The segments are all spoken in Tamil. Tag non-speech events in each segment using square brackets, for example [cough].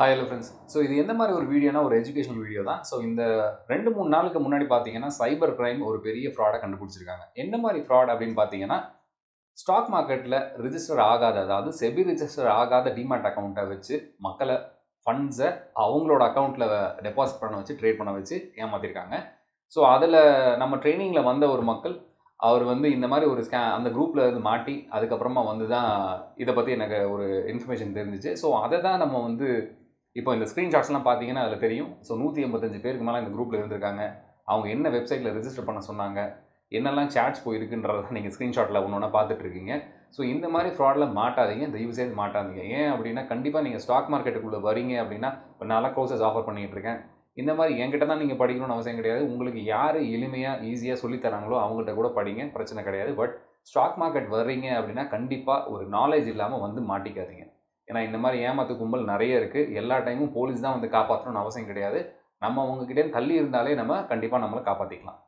ஹாய் ஹலோ ஃப்ரெண்ட்ஸ் ஸோ இது எந்த மாதிரி ஒரு வீடியோனா ஒரு எஜுகேஷனல் வீடியோ தான். ஸோ இந்த ரெண்டு மூணு நாளுக்கு முன்னாடி பார்த்தீங்கன்னா சைபர் கிரைம் ஒரு பெரிய ஃப்ராடை கண்டுபிடிச்சிருக்காங்க. என்ன மாதிரி ஃப்ராட் அப்படின்னு பார்த்தீங்கன்னா ஸ்டாக் மார்க்கெட்டில் ரிஜிஸ்டர் ஆகாத அதாவது செபி ரிஜிஸ்டர் ஆகாத டிமேட் அக்கௌண்ட்டை வச்சு மக்களை ஃபண்ட்ஸை அவங்களோட அக்கௌண்ட்டில் டெபாசிட் பண்ண வச்சு ட்ரேட் பண்ண வச்சு ஏமாற்றிருக்காங்க ஸோ அதில் நம்ம ட்ரைனிங்கில் வந்த ஒரு மக்கள் அவர் வந்து இந்த மாதிரி ஒரு ஸ்கே அந்த குரூப்பில் இருந்து மாட்டி அதுக்கப்புறமா வந்து தான் இதை பற்றி எனக்கு ஒரு இன்ஃபர்மேஷன் தெரிஞ்சிச்சு. ஸோ அதை தான் நம்ம வந்து இப்போ இந்த ஸ்க்ரீன்ஷாட்ஸ்லாம் பார்த்தீங்கன்னா அதில் தெரியும். ஸோ நூற்றி எண்பத்தஞ்சு பேருக்கு மேலே இந்த குரூப்பில் இருந்திருக்காங்க. அவங்க என்ன வெப்சைட்டில் ரெஜிஸ்டர் பண்ண சொன்னாங்க? என்னெல்லாம் சேட்ஸ் போயிருக்குன்றத நீங்கள் ஸ்க்ரீன்ஷாட்டில் ஒன்று ஒன்றா பார்த்துட்ருக்கீங்க ஸோ இந்த மாதிரி ஃப்ராடில் மாட்டாதீங்க. தயவு செய்து மாட்டாதீங்க. ஏன் அப்படின்னா கண்டிப்பாக நீங்கள் ஸ்டாக் மார்க்கெட்டுக்குள்ளே வரீங்க அப்படின்னா இப்போ நல்லா கோர்சஸ் ஆஃபர் பண்ணிகிட்டு இருக்கேன். இந்த மாதிரி என்கிட்ட தான் நீங்கள் படிக்கணும்னு அவசியம் கிடையாது. உங்களுக்கு யார் எளிமையாக ஈஸியாக சொல்லித்தராங்களோ அவங்கள்ட்ட கூட படிங்க. பிரச்சனை கிடையாது. பட் ஸ்டாக் மார்க்கெட் வர்றீங்க அப்படின்னா கண்டிப்பாக ஒரு நாலேஜ் இல்லாமல் வந்து மாட்டிக்காதீங்க. ஏன்னா இந்த மாதிரி ஏமாத்து கும்பல் நிறைய இருக்குது எல்லா டைமும் போலீஸ் தான் வந்து காப்பாற்றணும்னு அவசியம் கிடையாது. நம்ம அவங்ககிட்டே தள்ளி இருந்தாலே நம்ம கண்டிப்பாக நம்மளை காப்பாற்றிக்கலாம்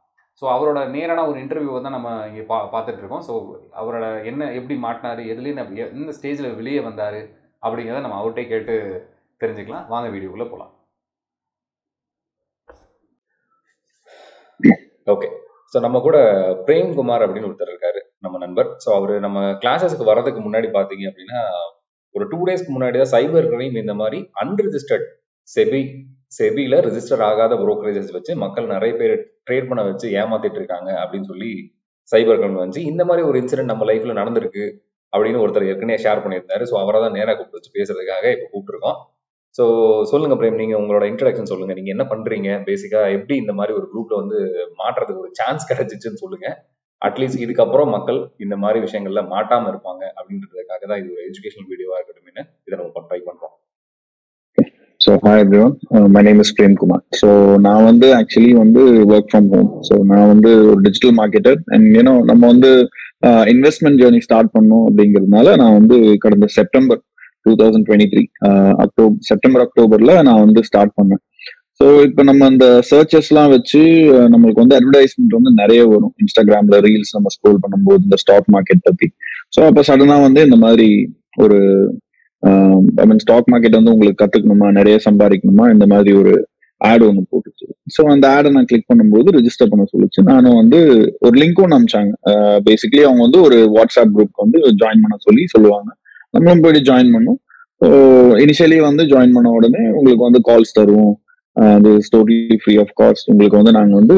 ஸோ அவரோட நேரான ஒரு இன்டர்வியூவை தான் நம்ம இங்கே பா பார்த்துட்ருக்கோம் ஸோ அவரோட என்ன எப்படி மாட்டினார் எதுலேயும் எந்த ஸ்டேஜில் வெளியே வந்தார் அப்படிங்கிறத நம்ம அவர்கிட்டே கேட்டு தெரிஞ்சுக்கலாம். வாங்க வீடியோக்குள்ளே போகலாம் ஓகே ஸோ நம்ம கூட பிரேம்குமார் அப்படின்னு ஒருத்தர் இருக்காரு நம்ம நண்பர். ஸோ அவர் நம்ம கிளாஸஸ்க்கு வர்றதுக்கு முன்னாடி பார்த்தீங்க அப்படின்னா ஒரு டூ டேஸ்க்கு முன்னாடி தான் சைபர் கிரைம் இந்த மாதிரி அன்ரிஜிஸ்டர்ட் செபி செபியில் ரிஜிஸ்டர் ஆகாத புரோக்கரேஜஸ் வச்சு மக்கள் நிறைய பேர் ட்ரேட் பண்ண வச்சு ஏமாத்திட்டு இருக்காங்க அப்படின்னு சொல்லி சைபர் கிரைம் வந்துச்சு இந்த மாதிரி ஒரு இன்சிடென்ட் நம்ம லைஃப்ல நடந்திருக்கு அப்படின்னு ஒருத்தர் ஏற்கனவே ஷேர் பண்ணியிருந்தாரு. ஸோ அவரை தான் நேராக கூப்பிட்டு வச்சு பேசுறதுக்காக இப்போ கூப்பிட்டுருக்கோம். ஸோ சொல்லுங்க பிரேம் நீங்க உங்களோட இன்ட்ரடக்ஷன் சொல்லுங்க. நீங்க என்ன பண்றீங்க? பேசிக்கா எப்படி இந்த மாதிரி ஒரு குரூப்ல வந்து மாற்றுறதுக்கு ஒரு சான்ஸ் கிடைச்சிச்சுன்னு சொல்லுங்க. அட்லீஸ்ட் இதுக்கப்புறம் மக்கள் இந்த மாதிரி விஷயங்கள்ல மாட்டாம இருப்பாங்க அப்படின்றதுக்காக தான் இது ஒரு எஜுகேஷனல் வீடியோவா இருக்கட்டும் இதை நம்ம ட்ரை பண்றோம். So hi everyone my name is Premkumar so நான் வந்து ஆக்சுவலி வந்து ஒர்க் ஃப்ரம் ஹோம் ஸோ நான் வந்து ஒரு டிஜிட்டல் மார்க்கெட்டர் அண்ட் ஏன்னோ நம்ம வந்து இன்வெஸ்ட்மெண்ட் ஜேர்னி ஸ்டார்ட் பண்ணோம் அப்படிங்கிறதுனால நான் வந்து கடந்த September two thousand twenty three October September அக்டோபர்ல நான் வந்து ஸ்டார்ட் பண்ணேன். ஸோ இப்போ நம்ம அந்த சர்ச்சஸ்லாம் வச்சு நம்மளுக்கு வந்து அட்வர்டைஸ்மெண்ட் வந்து நிறைய வரும். இன்ஸ்டாகிராம்ல ரீல்ஸ் நம்ம ஸ்க்ரோல் பண்ணும்போது இந்த ஸ்டாக் மார்க்கெட் பத்தி. ஸோ அப்போ சடனாக வந்து இந்த மாதிரி ஒரு ஐ மீன் ஸ்டாக் மார்க்கெட் வந்து உங்களுக்கு கத்துக்கணுமா? நிறைய சம்பாதிக்கணுமா? இந்த மாதிரி ஒரு ஆட் ஒன்று போட்டுச்சு. ஸோ அந்த ஆடை நான் கிளிக் பண்ணும்போது ரிஜிஸ்டர் பண்ண சொல்லிச்சு. நானும் வந்து ஒரு லிங்க் ஒன்று அமிச்சாங்க. பேசிக்கலி அவங்க வந்து ஒரு வாட்ஸ்அப் குரூப் வந்து ஜாயின் பண்ண சொல்லி சொல்லுவாங்க. நம்மளும் போயிட்டு ஜாயின் பண்ணோம். ஸோ இனிஷியலி வந்து ஜாயின் பண்ண உடனே உங்களுக்கு வந்து கால்ஸ் தருவோம். அது டோட்டலி ஃப்ரீ ஆஃப் காஸ்ட் உங்களுக்கு வந்து நாங்கள் வந்து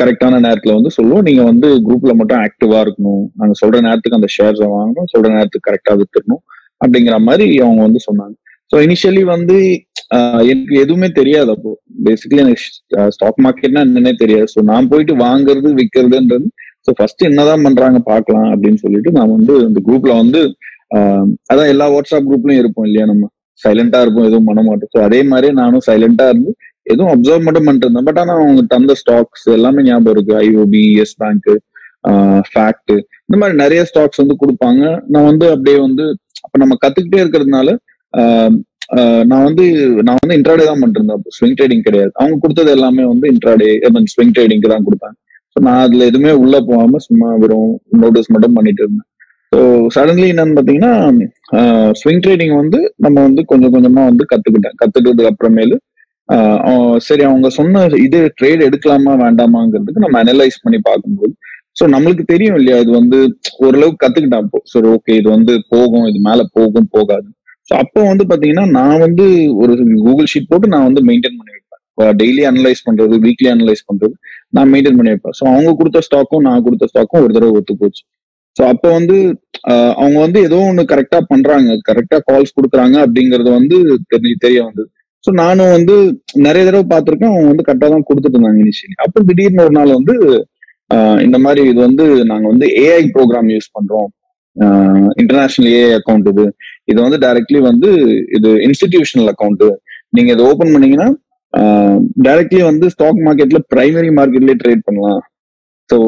கரெக்டான நேரத்தில் வந்து சொல்லுவோம். நீங்கள் வந்து குரூப்பில் மட்டும் ஆக்டிவாக இருக்கணும். நாங்கள் சொல்கிற நேரத்துக்கு அந்த ஷேர்ஸை வாங்கணும். சொல்கிற நேரத்துக்கு கரெக்டாக வித்துடணும். அப்படிங்கிற மாதிரி அவங்க வந்து சொன்னாங்க. ஸோ இனிஷியலி வந்து எனக்கு எதுவுமே தெரியாது அப்போ. பேசிக்கலி எனக்கு ஸ்டாக் மார்க்கெட்னா என்னன்னே தெரியாது. ஸோ நான் போயிட்டு வாங்குறது விற்கிறதுன்றது ஸோ ஃபர்ஸ்ட் என்னதான் பண்றாங்க பார்க்கலாம் அப்படின்னு சொல்லிட்டு நான் வந்து இந்த குரூப்ல வந்து அதான் எல்லா வாட்ஸ்அப் குரூப்லயும் இருப்போம் இல்லையா நம்ம? சைலண்டா இருப்போம் எதுவும் பண்ண மாட்டோம். ஸோ அதே மாதிரி நானும் சைலண்டா இருந்து எதுவும் அப்சர்வ் மட்டும் பண்ணிட்டு இருந்தேன். பட் ஆனால் அவங்க தந்த ஸ்டாக்ஸ் எல்லாமே ஞாபகம் இருக்கு. ஐஓபி எஸ் பேங்க் ஃபேக்ட் இந்த மாதிரி நிறைய ஸ்டாக்ஸ் வந்து கொடுப்பாங்க. நான் வந்து அப்படியே வந்து அப்ப நம்ம கத்துக்கிட்டே இருக்கிறதுனால நான் வந்து நான் வந்து இன்ட்ராடே தான் பண்ணிருந்தேன் ஸ்விங் ட்ரேடிங் கிடையாது. அவங்க கொடுத்தது எல்லாமே வந்து இன்ட்ராடே ஸ்விங் ட்ரேடிங்க்கு தான் கொடுத்தாங்க. ஸோ நான் அதுல எதுவுமே உள்ள போகாம சும்மா வெறும் நோட்டீஸ் மட்டும் பண்ணிட்டு இருந்தேன். ஸோ சடன்லி என்னன்னு பார்த்தீங்கன்னா ஸ்விங் ட்ரேடிங் வந்து நம்ம வந்து கொஞ்சம் கொஞ்சமா வந்து கத்துக்கிட்டேன். கத்துக்கிட்டதுக்கு அப்புறமேலு சரி அவங்க சொன்ன இது ட்ரேட் எடுக்கலாமா வேண்டாமாங்கிறதுக்கு நம்ம அனலைஸ் பண்ணி பார்க்கும்போது ஸோ நம்மளுக்கு தெரியும் இல்லையா இது வந்து ஓரளவுக்கு கற்றுக்கிட்டேன் அப்போ சரி ஓகே இது வந்து போகும் இது மேல போகும் போகாது. ஸோ அப்போ வந்து பாத்தீங்கன்னா நான் வந்து ஒரு கூகுள் ஷீட் போட்டு நான் வந்து மெயின்டைன் பண்ணி வைப்பேன். டெய்லி அனலைஸ் பண்றது வீக்லி அனலைஸ் பண்றது நான் மெயின்டைன் பண்ணி வைப்பேன். ஸோ அவங்க கொடுத்த ஸ்டாக்கும் நான் கொடுத்த ஸ்டாக்கும் ஒரு தடவை ஒத்து போச்சு ஸோ அப்போ வந்து அவங்க வந்து ஏதோ ஒன்று கரெக்டாக பண்ணுறாங்க கரெக்டாக கால்ஸ் கொடுக்குறாங்க அப்படிங்கிறது வந்து தெரிய தெரிய வந்தது. ஸோ நானும் வந்து நிறைய தடவை பார்த்துருக்கேன். அவங்க வந்து கரெக்டாக தான் கொடுத்துட்டு இருந்தாங்க இனிஷியலி அப்போ திடீர்னு ஒரு நாள் வந்து இந்த மாதிரி இது வந்து நாங்கள் வந்து ஏஐ ப்ரோக்ராம் யூஸ் பண்ணுறோம் இன்டர்நேஷனல் ஏஐ அக்கௌண்ட் இது. இது வந்து டைரக்ட்லி வந்து இது இன்ஸ்டிடியூஷனல் அக்கௌண்ட் நீங்கள் இதை ஓப்பன் பண்ணீங்கன்னா டைரக்ட்லி வந்து ஸ்டாக் மார்க்கெட்ல பிரைமரி மார்க்கெட்லயே ட்ரேட் பண்ணலாம். ஸோ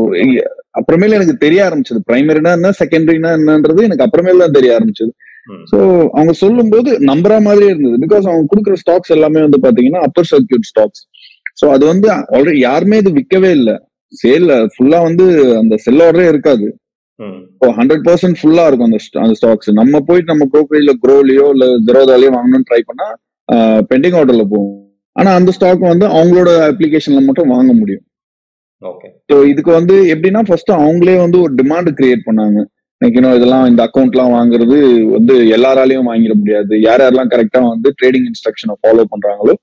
அப்புறமேல எனக்கு தெரிய ஆரம்பிச்சது. பிரைமரினா என்ன செகண்டரினா என்னன்றது எனக்கு அப்புறமேல தான் தெரிய ஆரம்பிச்சது. ஸோ அவங்க சொல்லும் போது நம்புற மாதிரியே இருந்தது. பிகாஸ் அவங்க கொடுக்குற ஸ்டாக்ஸ் எல்லாமே வந்து பாத்தீங்கன்னா அப்பர் சர்க்கியூட் ஸ்டாக்ஸ் ஸோ அது வந்து ஆல்ரெடி யாருமே இது விற்கவே இல்லை. சேல் ஃபுல்லா வந்து அந்த செல் ஆர்டரே இருக்காது. ஹண்ட்ரட் பர்சன்ட் ஃபுல்லா இருக்கும் அந்த அந்த ஸ்டாக்ஸ் நம்ம போயிட்டு நம்ம ப்ரோக்கரேஜ்ல க்ரோலியோ இல்ல ஜெரோதாலயோ வாங்கணும்னு ட்ரை பண்ணா பெண்டிங் ஆர்டர்ல போகும். ஆனா அந்த ஸ்டாக் வந்து அவங்களோட அப்ளிகேஷன்ல மட்டும் வாங்க முடியும். ஸோ இதுக்கு வந்து எப்படின்னா ஃபர்ஸ்ட் அவங்களே வந்து ஒரு டிமாண்ட் கிரியேட் பண்ணாங்க. Like, இதெல்லாம் இந்த அக்கௌண்ட்லாம் வாங்குறது வந்து எல்லாராலையும் வாங்கிட முடியாது. யார் யாரெல்லாம் கரெக்டா வந்து ட்ரேடிங் இன்ஸ்ட்ரக்ஷனை ஃபாலோ பண்றாங்களோ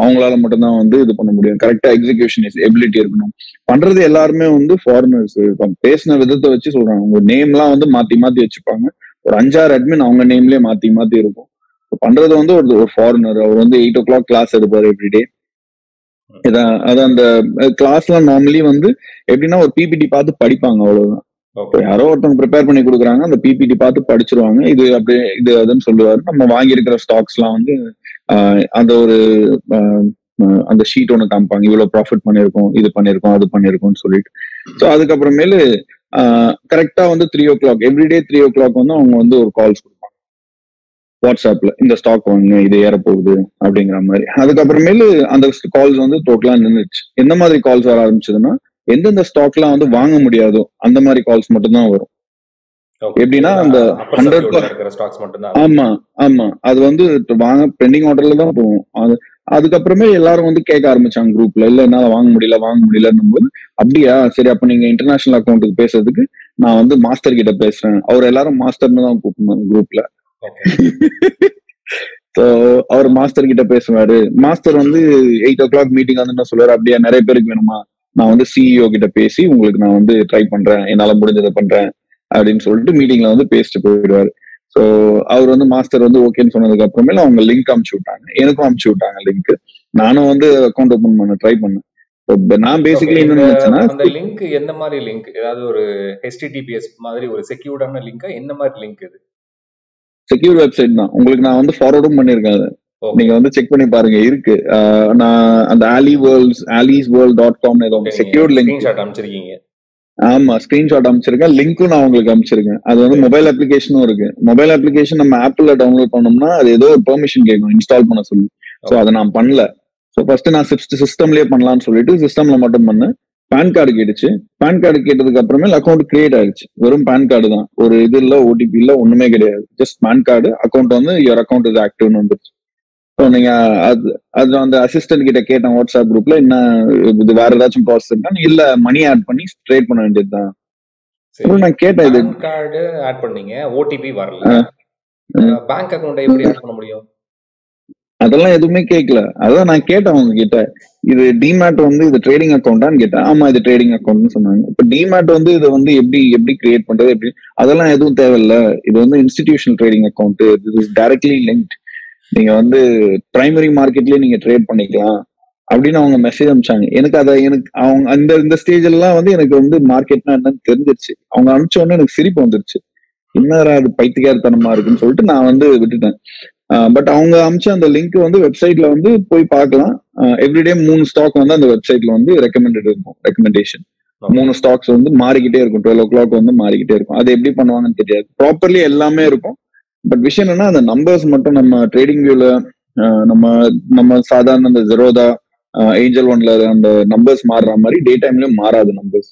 அவங்களால மட்டும்தான் வந்து இது பண்ண முடியும். கரெக்டா எக்ஸிகியூஷன் எபிலிட்டி இருக்கணும். பண்றது எல்லாருமே வந்து ஃபாரினர்ஸ் பேசின விதத்தை வச்சு சொல்றாங்க. உங்க நேம்லாம் வந்து மாத்தி மாத்தி வச்சுப்பாங்க. ஒரு அஞ்சாறு அட்மின் அவங்க நேம்லயே மாத்தி மாத்தி இருக்கும். பண்றது வந்து ஒரு ஒரு ஃபாரினர் அவர் வந்து எயிட் ஓ கிளாக் கிளாஸ் எடுப்பாரு எவ்ரிடே இதான் அது அந்த கிளாஸ்லாம் நார்மலி வந்து எப்படின்னா ஒரு பிபிடி பார்த்து படிப்பாங்க அவ்வளவுதான். யாரோ ஒருத்தவங்க ப்ரிப்பேர் பண்ணி கொடுக்குறாங்க அந்த பிபிடி பார்த்து படிச்சிருவாங்க. இது அப்படியே இது அதுன்னு சொல்லுவாரு. நம்ம வாங்கியிருக்கிற ஸ்டாக்ஸ்லாம் வந்து ஆஹ், அந்த ஒரு அந்த ஷீட் ஒன்று காமிப்பாங்க. இவ்வளவு ப்ராஃபிட் பண்ணியிருக்கோம் இது பண்ணியிருக்கோம் அது பண்ணியிருக்கோம்னு சொல்லிட்டு. ஸோ அதுக்கப்புறமேலு கரெக்டா வந்து three o'clock everyday three o'clock வந்து அவங்க வந்து ஒரு கால்ஸ் வாட்ஸ்அப்ல இந்த ஸ்டாக் வாங்க இது ஏற போகுது அப்படிங்கிற மாதிரி. அதுக்கப்புறமேலு அந்த கால்ஸ் வந்து டோட்டலா நின்றுச்சு எந்த மாதிரி கால்ஸ் வர ஆரம்பிச்சதுன்னா எந்தெந்த ஸ்டாக்லாம் வந்து வாங்க முடியாதோ அந்த மாதிரி கால்ஸ் மட்டும்தான் வரும். எப்படின்னா அந்த 100 இருக்கிற ஸ்டாக்ஸ் மட்டும் தான் ஆமா ஆமா. அது வந்து வாங்க பெண்டிங் ஆர்டர்ல தான் போகும். அது அதுக்கப்புறமே எல்லாரும் வந்து கேட்க ஆரம்பிச்சாங்க குரூப்ல இல்ல என்னால வாங்க முடியல வாங்க முடியலன்னும் போது அப்படியா? சரி அப்ப நீங்க இன்டர்நேஷனல் அக்கௌண்ட்டுக்கு பேசுறதுக்கு நான் வந்து மாஸ்டர் கிட்ட பேசுறேன். அவர் எல்லாரும் மாஸ்டர்னு தான் கூப்பிடணும் குரூப்ல [laughs] அவர் மாஸ்டர் கிட்ட பேசுவாரு. மாஸ்டர் வந்து எயிட் ஓ கிளாக் மீட்டிங் வந்து என்ன சொல்லுவாரு. அப்படியா நிறைய பேருக்கு வேணுமா? நான் வந்து சிஇஓ கிட்ட பேசி உங்களுக்கு நான் வந்து ட்ரை பண்றேன். என்னால முடிஞ்சதை பண்றேன். அப்படின்னு சொல்லிட்டு மீட்டிங்ல வந்து பேசிட்டு போயிடுவாரு. ஸோ அவர் வந்து மாஸ்டர் வந்து ஓகேன்னு சொன்னதுக்கு அப்புறமேல அவங்க லிங்க் அமுச்சு விட்டாங்க. எனக்கும் அமுச்சு விட்டாங்க லிங்க் நானும் வந்து அக்கௌண்ட் ஓபன் பண்ண ட்ரை பண்ணேன். நான் பேசிக்கலி என்ன நினைச்சேன்னா அந்த லிங்க் எந்த மாதிரி லிங்க் ஏதாவது ஒரு HTTPS மாதிரி ஒரு செக்யூர்டான லிங்கா எந்த மாதிரி லிங்க் இது? செக்யூர் வெப்சைட் தான். உங்களுக்கு நான் வந்து ஃபார்வர்டும் அதை. ஓகே நீங்க வந்து செக் பண்ணி பாருங்க. இருக்கு. நான் அந்த Ali worlds Alice world dot com ஏதோ செக்யூர் லிங்க் அனுப்பிச்சிருக்கீங்க. ஆமா ஸ்கிரீன்ஷாட் அமைச்சிருக்கேன் லிங்க்கும் நான் உங்களுக்கு அமைச்சிருக்கேன் அது வந்து மொபைல் அப்ளிகேஷனும் இருக்கு. மொபைல் அப்ளிகேஷன் நம்ம ஆப்பிள்ல டவுன்லோட் பண்ணோம்னா அது ஏதோ ஒரு பெர்மிஷன் கேட்கும். இன்ஸ்டால் பண்ண சொல்லி. ஸோ அதை நான் பண்ணல. ஸோ ஃபர்ஸ்ட் நான் சிஸ்டம்லயே பண்ணலாம்னு சொல்லிட்டு சிஸ்டம்ல மட்டும் பண்ணேன். பேன் கார்டு கேட்டுச்சு. பேன் கார்டு கேட்டதுக்கு அப்புறமே அக்கௌண்ட் கிரியேட் ஆயிடுச்சு வெறும் பேன் கார்டு தான். ஒரு இது இல்ல ஓடிபி இல்ல ஒண்ணுமே கிடையாது. ஜஸ்ட் பேன் கார்டு அக்கௌண்ட் வந்து யுவர் அக்கௌண்ட் இது ஆக்டிவ்னு வந்துருச்சு. ஸோ நீங்க அது அது அந்த அசிஸ்டன்ட் கிட்ட கேட்டேன் வாட்ஸ்அப் குரூப்ல என்ன இது வேற ஏதாச்சும் ப்ராசஸ் இருக்கா? இல்ல மணி ஆட் பண்ணி ட்ரேட் பண்ண வேண்டியதுதான். அப்புறம் நான் கேட்டேன் இது. கார்டு ஆட் பண்ணீங்க. ஓடிபி வரல. பேங்க் அக்கவுண்ட் எப்படி ஆட் பண்ண முடியும்? அதெல்லாம் எதுவுமே கேட்கல அதான் நான் கேட்டேன் அவங்க கிட்ட இது டிமேட் வந்து இது ட்ரேடிங் அக்கௌண்டான்னு கேட்டேன். ஆமா இது ட்ரேடிங் அக்கௌண்ட்னு சொன்னாங்க. இப்ப டிமேட் வந்து இதை வந்து எப்படி எப்படி கிரியேட் பண்றது எப்படி? அதெல்லாம் எதுவும் தேவையில்ல. இது வந்து இன்ஸ்டிடியூஷனல் ட்ரேடிங் அக்கௌண்ட் இது டைரக்ட்லி லிங்க் நீங்க வந்து பிரைமரி மார்க்கெட்லயே நீங்க ட்ரேட் பண்ணிக்கலாம். அப்படின்னு அவங்க மெசேஜ் அனுப்பிச்சாங்க. எனக்கு அதை எனக்கு அவங்க அந்த இந்த ஸ்டேஜ் எல்லாம் வந்து எனக்கு வந்து மார்க்கெட்னா என்னன்னு தெரிஞ்சிருச்சு. அவங்க அனுப்பிச்ச உடனே எனக்கு சிரிப்பு வந்துருச்சு. என்னடா அது பைத்தியக்காரத்தனமா இருக்குன்னு சொல்லிட்டு நான் வந்து விட்டுட்டேன். பட் அவங்க அமிச்ச அந்த லிங்க் வந்து வெப்சைட்ல வந்து போய் பார்க்கலாம். எவ்ரிடே மூணு ஸ்டாக் வந்து அந்த வெப்சைட்ல வந்து ரெக்கமெண்டட் இருக்கும் ரெக்கமெண்டேஷன் மூணு ஸ்டாக்ஸ் வந்து மாறிக்கிட்டே இருக்கும். டுவெல் ஓ கிளாக் வந்து மாறிக்கிட்டே இருக்கும். அது எப்படி பண்ணுவாங்கன்னு தெரியாது. ப்ராப்பர்லி எல்லாமே இருக்கும். பட் விஷயம் என்னன்னா அந்த நம்பர்ஸ் மட்டும் நம்ம ட்ரேடிங் வியூல நம்ம நம்ம சாதாரண அந்த ஜெரோதா ஏஞ்சல் ஒன்ல அந்த நம்பர்ஸ் மாறுற மாதிரி டே டைம்லயும் மாறாது நம்பர்ஸ்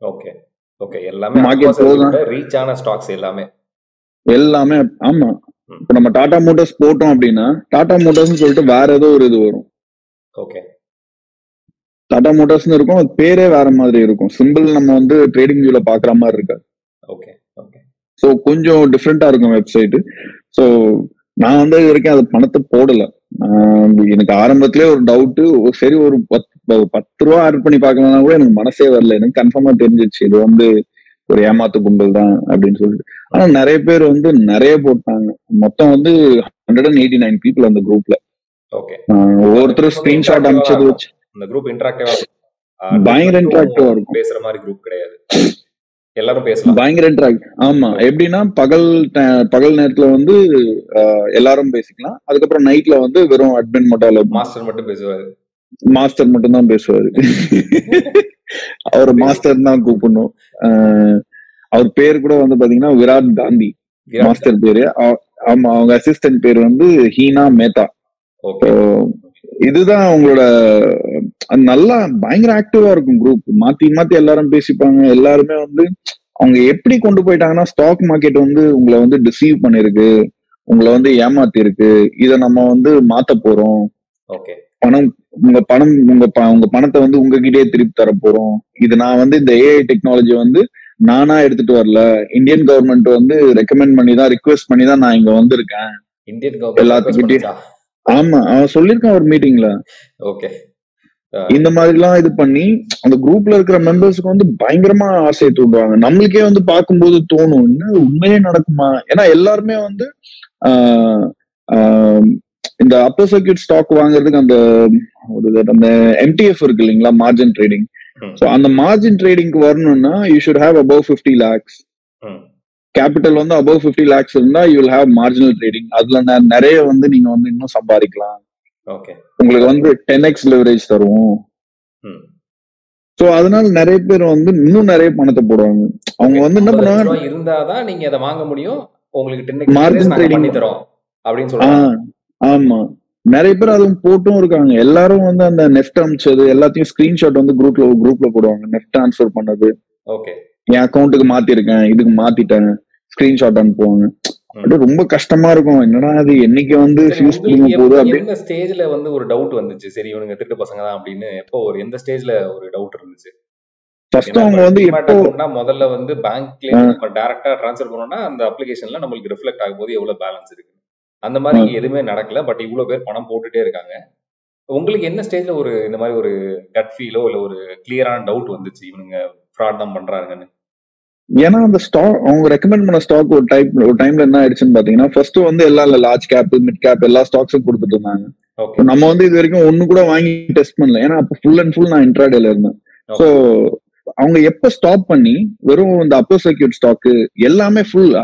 ஓகே ஓகே எல்லாமே? ரீச் ஆன ஸ்டாக்ஸ் எல்லாமே. எல்லாமே ஆமா. இப்ப நம்ம டாடா மோட்டார்ஸ் போட்டோம் அப்படின்னா டாடா மோட்டார்ஸ் சொல்லிட்டு வேற ஏதோ ஒரு இது வரும். ஓகே. டாடா மோட்டார்ஸ்னு இருக்கும் அது பேரே வேற மாதிரி இருக்கும். சிம்பிள் நம்ம வந்து ட்ரேடிங் வியூல பாக்குற மாதிரி இருக்காது. Okay okay. ஸோ கொஞ்சம் டிஃப்ரெண்டா இருக்கும் வெப்சைட் ஸோ நான் வந்து இது வரைக்கும் அது பணத்தை போடல. எனக்கு ஆரம்பத்திலே ஒரு டவுட்டு சரி ஒரு பத்து ஒரு பத்து ரூபா ஆட் பண்ணி பார்க்கலன்னா கூட எனக்கு மனசே வரல. எனக்கு கன்ஃபார்மா தெரிஞ்சிச்சு இது வந்து ஒரு ஏமாத்து கும்பல் தான் அப்படின்னு சொல்லிட்டு. ஆனா நிறைய பேர் வந்து நிறைய போட்டாங்க. மொத்தம் வந்து hundred and eighty nine people அந்த குரூப்ல ஓகே ஒவ்வொருத்தரும் ஸ்கிரீன்ஷாட் அனுப்பிச்சது வச்சு. அந்த குரூப் இன்டராக்டிவா பயங்கர interactive-ஆ இருக்கும். பேசுற மாதிரி குரூப் கிடையாது. எல்லாரும் பேசலாம். பயங்கர இன்ட்ராக்ட் ஆமா. எப்படின்னா பகல் பகல் நேரத்துல வந்து எல்லாரும் பேசிக்கலாம். அதுக்கப்புறம் நைட்ல வந்து வெறும் அட்மின் மட்டும் மாஸ்டர் மட்டும் பேசுவாரு. மாஸ்டர் மட்டும் தான் பேசுவாரு. அவர் மாஸ்டர் தான் கூப்பிடணும். அவர் பேர் கூட வந்து பாத்தீங்கன்னா விராட் காந்தி. மாஸ்டர் பேரு. ஆமா அவங்க அசிஸ்டன்ட் பேர் வந்து ஹீனா மேத்தா. இதுதான் அவங்களோட நல்லா பயங்கர ஆக்டிவா இருக்கும் குரூப் மாத்தி மாத்தி எல்லாரும் பேசிப்பாங்க. எல்லாருமே வந்து அவங்க எப்படி கொண்டு போயிட்டாங்கன்னா ஸ்டாக் மார்க்கெட் வந்து உங்களை வந்து டிசீவ் பண்ணிருக்கு. உங்களை வந்து ஏமாத்தி இருக்கு இதை நம்ம வந்து மாத்த போறோம். பணம் உங்க பணம் உங்க உங்க பணத்தை வந்து உங்ககிட்டயே திருப்பி தர போறோம் இது நான் வந்து இந்த ஏஐ டெக்னாலஜி வந்து நானா எடுத்துட்டு வரல. இந்தியன் கவர்மெண்ட் வந்து ரெக்கமெண்ட் பண்ணி தான் ரிக்வெஸ்ட் பண்ணி தான் நான் இங்க வந்திருக்கேன். இந்தியன் கவர்மெண்ட் எல்லாத்துக்கிட்டயும். ஆமா அவன் சொல்லியிருக்கான் ஒரு மீட்டிங்ல ஓகே இந்த மாதிரி எல்லாம் இது பண்ணி அந்த குரூப்ல இருக்கிற மெம்பர்ஸ்க்கு வந்து பயங்கரமா ஆசையை தூண்டுவாங்க. நம்மளுக்கே வந்து பார்க்கும்போது தோணும் என்ன உண்மையே நடக்குமா? ஏன்னா எல்லாருமே வந்து இந்த அப்பர் சர்க்கியூட் ஸ்டாக் வாங்குறதுக்கு அந்த ஒரு அந்த எம்டிஎஃப் இருக்கு இல்லைங்களா மார்ஜின் ட்ரேடிங் ஸோ அந்த மார்ஜின் ட்ரேடிங்க்கு வரணும்னா you should have above fifty lakhs capital வந்து above ஃபிஃப்டி லேக்ஸ் இருந்தா you will have marginal trading அதுல நிறைய வந்து நீங்க வந்து இன்னும் சம்பாதிக்கலாம். ஓகே உங்களுக்கு வந்து டென் எக்ஸ் லெவரேஜ் தரும் சோ அதனால நிறைய பேர் வந்து இன்னும் நிறைய பணத்தை போடுவாங்க. அவங்க வந்து என்ன பண்ணுவாங்க இருந்தாதான் நீங்க அதை வாங்க முடியும். உங்களுக்கு எக்ஸ் trading. பண்ணி தரோம் அப்படின்னு ஆஹ் ஆமா. நிறைய பேர் அதுவும் போட்டும் இருக்காங்க. எல்லாரும் வந்து அந்த நெஃப்ட் அமிச்சது எல்லாத்தையும் ஸ்கிரீன்ஷாட் வந்து குரூப்ல குரூப்ல போடுவாங்க. நெஃப்ட் ட்ரான்ஸ்ஃபர் பண்ணது. ஓகே என் அக்கௌண்ட்டுக்கு மாத்திருக்கேன் இதுக்கு மாத்திட்டேன் ஸ்கிரீன்ஷாட் அனுப்புவாங்க. அப்படியே ரொம்ப கஷ்டமா இருக்கும். என்னடா அது என்னைக்கு வந்து ஃபியூஸ் பிடிங்க போகுது அப்படி. எந்த ஸ்டேஜ்ல வந்து ஒரு டவுட் வந்துச்சு? சரி இவனுங்க திருட்டு பசங்க தான் அப்படின்னு எப்போ ஒரு எந்த ஸ்டேஜ்ல ஒரு டவுட் இருந்துச்சு? ஃபர்ஸ்ட் அவங்க வந்து எப்போ எப்போ முதல்ல வந்து பேங்க்ல நம்ம டைரக்டா ட்ரான்ஸ்ஃபர் பண்ணோம்னா அந்த அப்ளிகேஷன்ல நம்மளுக்கு ரிஃப்ளெக்ட் ஆகும் போது எவ்வளவு பேலன்ஸ் இருக்கு. அந்த மாதிரி எதுவுமே நடக்கல. பட் இவ்வளவு பேர் பணம் போட்டுட்டே இருக்காங்க. உங்களுக்கு என்ன ஸ்டேஜ்ல ஒரு இந்த மாதிரி ஒரு கட் ஃபீலோ இல்ல ஒரு கிளியரான டவுட் வந்துச்சு? இவனுங்க ஃப்ராட் தான் பண்றாங்கன்னு. ஏன்னா அந்த ஸ்டாக் அவங்க ரெக்கமெண்ட் பண்ண ஸ்டாக் ஒரு டைப் ஒரு டைம்ல என்ன ஆயிடுச்சுன்னு பாத்தீங்கன்னா ஃபர்ஸ்ட் வந்து எல்லா லார்ஜ் கேப் மிட் கேப் எல்லா ஸ்டாக்ஸும் கொடுத்துட்டு இருந்தாங்க. நம்ம வந்து இது வரைக்கும் ஒண்ணு கூட வாங்கி டெஸ்ட் பண்ணல. ஏன்னா அப்ப ஃபுல் அண்ட் ஃபுல் நான் இன்ட்ராடேல இருந்தேன். ஸோ அவங்க எப்ப ஸ்டாப் பண்ணி வெறும் இந்த அப்போ சர்க்கியூட் ஸ்டாக்கு எல்லாமே ஃபுல்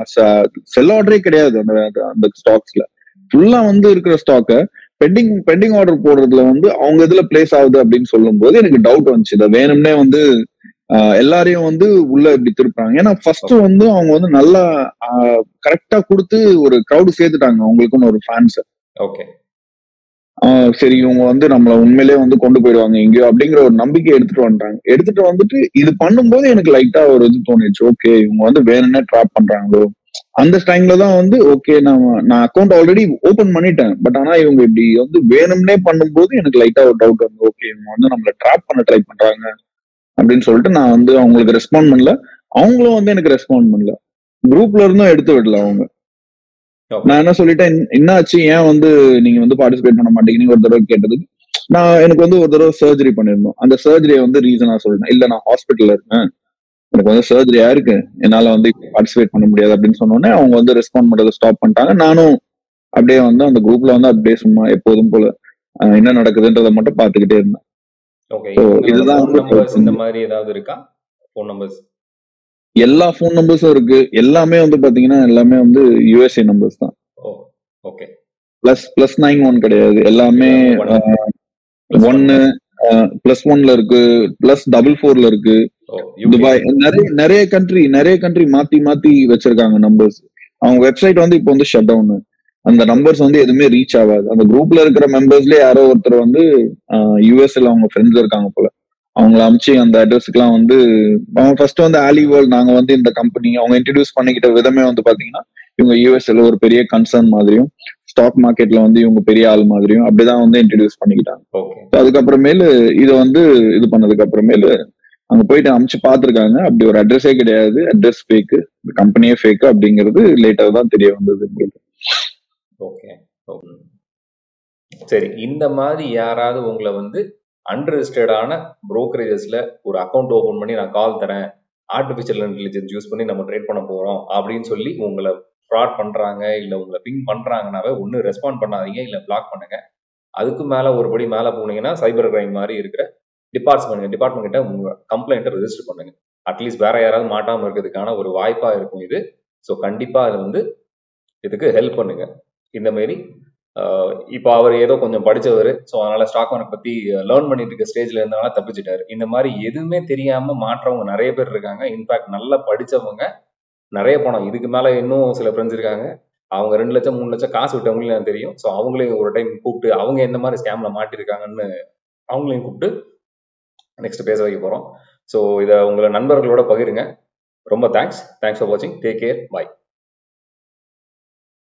செல் ஆர்டரே கிடையாது அந்த அந்த ஸ்டாக்ஸ்ல ஃபுல்லா வந்து இருக்கிற ஸ்டாக்கை பெண்டிங் பெண்டிங் ஆர்டர் போடுறதுல வந்து அவங்க இதுல பிளேஸ் ஆகுது அப்படின்னு சொல்லும்போது எனக்கு டவுட் வந்துச்சு. இதை வேணும்னே வந்து எல்லாரையும் வந்து உள்ள இப்படி திருப்புறாங்க. ஏன்னா ஃபர்ஸ்ட் வந்து அவங்க வந்து நல்லா கரெக்டா கொடுத்து ஒரு க்ரௌடு சேர்த்துட்டாங்க அவங்களுக்குன்னு ஒரு ஃபேன்ஸ் ஓகே சரி இவங்க வந்து நம்மள உண்மையிலே வந்து கொண்டு போயிடுவாங்க எங்கேயோ அப்படிங்கிற ஒரு நம்பிக்கை எடுத்துட்டு வந்துட்டாங்க. எடுத்துட்டு வந்துட்டு இது பண்ணும்போது எனக்கு லைட்டா ஒரு இது தோணுச்சு ஓகே இவங்க வந்து வேணும்னே ட்ராப் பண்றாங்களோ? அந்த டைம்ல தான் வந்து ஓகே நான் நான் அக்கௌண்ட் ஆல்ரெடி ஓபன் பண்ணிட்டேன். பட் ஆனா இவங்க இப்படி வந்து வேணும்னே பண்ணும்போது எனக்கு லைட்டா ஒரு டவுட் வந்து ஓகே இவங்க வந்து நம்மள ட்ராப் பண்ண ட்ரை பண்றாங்க அப்படின்னு சொல்லிட்டு நான் வந்து அவங்களுக்கு ரெஸ்பாண்ட் பண்ணல. அவங்களும் வந்து எனக்கு ரெஸ்பாண்ட் பண்ணல. குரூப்ல இருந்தும் எடுத்து விடல அவங்க. நான் என்ன சொல்லிட்டேன்? "என்ன- என்னாச்சு? ஏன் வந்து நீங்க வந்து பார்ட்டிசிபேட் பண்ண மாட்டேங்கிறீங்க ஒரு தடவை கேட்டதுக்கு நான் எனக்கு வந்து ஒரு தடவை சர்ஜரி பண்ணிருந்தோம். அந்த சர்ஜரியை வந்து ரீசனா சொல்லிட்டேன் இல்ல நான் ஹாஸ்பிட்டல்ல இருக்கேன் எனக்கு வந்து சர்ஜரியா இருக்கு. என்னால வந்து பார்ட்டிசிபேட் பண்ண முடியாது அப்படின்னு சொன்னோடனே அவங்க வந்து ரெஸ்பாண்ட் பண்றதை ஸ்டாப் பண்ணிட்டாங்க. நானும் அப்படியே வந்து அந்த குரூப்ல வந்து அப்படியே சும்மா எப்போதும் போல என்ன நடக்குதுன்றதை மட்டும் பாத்துக்கிட்டே இருந்தேன். இதுதான் இந்த மாதிரி ஏதாவது இருக்கா? ஃபோன் நம்பர்ஸ் எல்லா ஃபோன் நம்பர்ஸும் இருக்கு. எல்லாமே வந்து பாத்தீங்கன்னா எல்லாமே வந்து யுஎஸ்ஏ நம்பர்ஸ் தான். Okay plus plus nine one கிடையாது. எல்லாமே ஒன்னு பிளஸ் ஒன்ல இருக்கு. பிளஸ் டபுள் ஃபோர்ல இருக்கு. துபாய் நிறைய நிறைய கண்ட்ரி நிறைய கண்ட்ரி மாத்தி மாத்தி வச்சிருக்காங்க நம்பர்ஸ் அவங்க வெப்சைட் வந்து இப்போ வந்து ஷட் டவுன் அந்த நம்பர்ஸ் வந்து எதுவுமே ரீச் ஆகாது. அந்த குரூப்ல இருக்கிற மெம்பர்ஸ்லயே யாரோ ஒருத்தர் வந்து யூஎஸ்ல அவங்க ஃப்ரெண்ட்ஸ் இருக்காங்க போல. அவங்கள அமிச்சு அந்த அட்ரஸ்க்குலாம் வந்து அவங்க ஃபர்ஸ்ட் வந்து ஆலி வேர்ல்ட் நாங்க வந்து இந்த கம்பெனி அவங்க இன்ட்ரடியூஸ் பண்ணிக்கிட்ட விதமே வந்து பாத்தீங்கன்னா இவங்க யூஎஸ்ல ஒரு பெரிய கன்சர்ன் மாதிரியும் ஸ்டாக் மார்க்கெட்ல வந்து இவங்க பெரிய ஆள் மாதிரியும் அப்படிதான் வந்து இன்ட்ரடியூஸ் பண்ணிக்கிட்டாங்க. அதுக்கப்புறமேலு இதை வந்து இது பண்ணதுக்கு அப்புறமேலு அங்க போயிட்டு அமிச்சு பார்த்திருக்காங்க அப்படி ஒரு அட்ரஸே கிடையாது. அட்ரஸ் ஃபேக்கு கம்பெனியே ஃபேக்கு அப்படிங்கிறது லேட்டா தான் தெரிய வந்தது ஓகே சரி இந்த மாதிரி யாராவது உங்களை வந்து அன்ரெஜிஸ்டர்டான புரோக்கரேஜஸ்ல ஒரு அக்கௌண்ட் ஓபன் பண்ணி நான் கால் தரேன். ஆர்டிஃபிஷியல் இன்டெலிஜென்ஸ் யூஸ் பண்ணி நம்ம ட்ரேட் பண்ண போறோம் அப்படின்னு சொல்லி உங்களை ஃப்ராட் பண்றாங்க இல்ல உங்களை பிங் பண்றாங்கனாவே ஒன்று ரெஸ்பாண்ட் பண்ணாதீங்க இல்ல பிளாக் பண்ணுங்க. அதுக்கு மேல ஒரு படி மேல போனீங்கன்னா சைபர் கிரைம் மாதிரி இருக்கிற டிபார்ட்மெண்ட் டிபார்ட்மெண்ட் கிட்ட உங்க கம்ப்ளைண்ட்டை ரெஜிஸ்டர் பண்ணுங்க. அட்லீஸ்ட் வேற யாராவது மாட்டாம இருக்கிறதுக்கான ஒரு வாய்ப்பா இருக்கும் இது. ஸோ கண்டிப்பா அது வந்து இதுக்கு ஹெல்ப் பண்ணுங்க. இந்த மாரி இப்போ அவர் ஏதோ கொஞ்சம் படிச்சவர். ஸோ அதனால ஸ்டாக் மார்க்கெட் பத்தி லேர்ன் பண்ணிட்டு இருக்க ஸ்டேஜ்ல இருந்தனால தப்பிச்சிட்டாரு. இந்த மாதிரி எதுவுமே தெரியாம மாற்றவங்க நிறைய பேர் இருக்காங்க. இன்ஃபேக்ட் நல்லா படிச்சவங்க நிறைய பணம். இதுக்கு மேல இன்னும் சில ஃப்ரெண்ட்ஸ் இருக்காங்க. அவங்க ரெண்டு லட்சம் மூணு லட்சம் காசு விட்டவங்களும் எனக்கு தெரியும். ஸோ அவங்களையும் ஒரு டைம் கூப்பிட்டு அவங்க எந்த மாதிரி ஸ்கேம்ல மாட்டிருக்காங்கன்னு அவங்களையும் கூப்பிட்டு நெக்ஸ்ட் பேச வைக்க போறோம். ஸோ இதை உங்களை நண்பர்களோட பகிருங்க. ரொம்ப தேங்க்ஸ் தேங்க்ஸ் ஃபார் வாட்சிங் டேக் கேர் பாய்